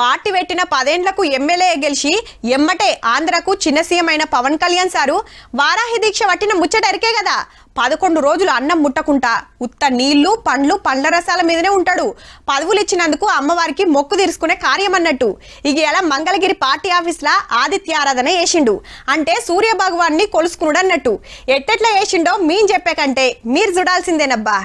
Party పెట్టిన పదేండ్లకు MLA గెలిచి ఎమ్మటే ఆంధ్రకు చిన్న సీఎం అయిన పవన్ కళ్యాణ్ సారు వారాహి దీక్ష పట్టిన ముచ్చటరికే కదా. పదకొండు రోజులు అన్నం ముట్టకుంటా ఉత్త నీళ్ళు పండ్లు పండ్ల రసాల మీదనే ఉంటాడు. పదవులు ఇచ్చినందుకు అమ్మవారికి మొక్కు తీర్చుకునే కార్యం అన్నట్టు. ఇక మంగళగిరి పార్టీ ఆఫీస్లా ఆదిత్య ఆరాధన వేసిండు అంటే సూర్య భగవాన్ని కొలుసుకున్నాడు అన్నట్టు ఎట్టెట్లా వేసిండో మీన్ చెప్పే కంటే మీరు చూడాల్సిందేనబ్బా.